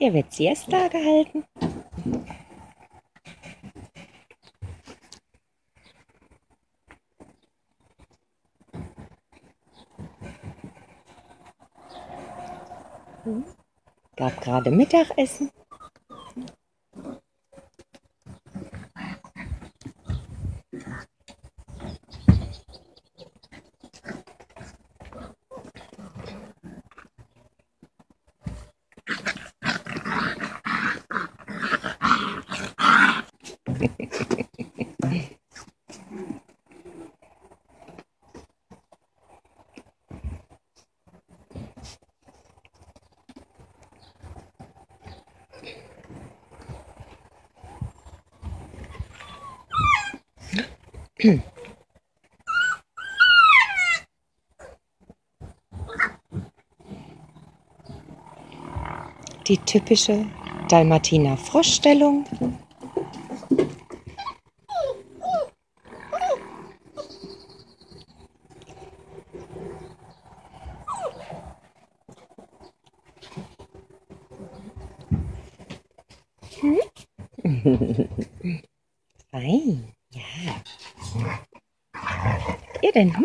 Hier wird Siesta gehalten. Gab gerade Mittagessen. Die typische Dalmatiner Froschstellung. Fein, ja. hidden.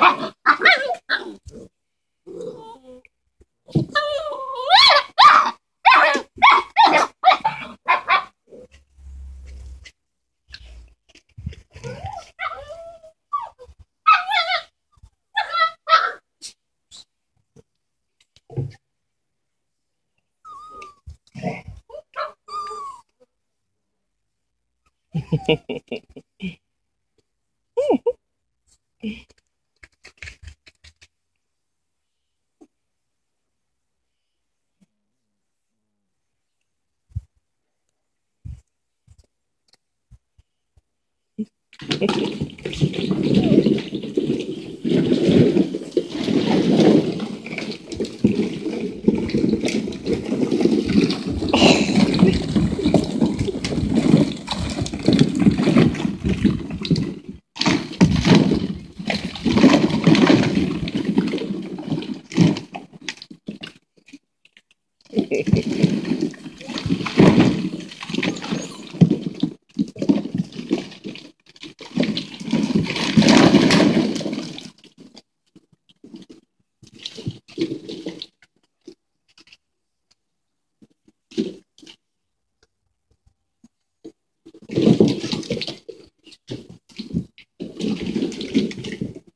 Hehehehe Thank you.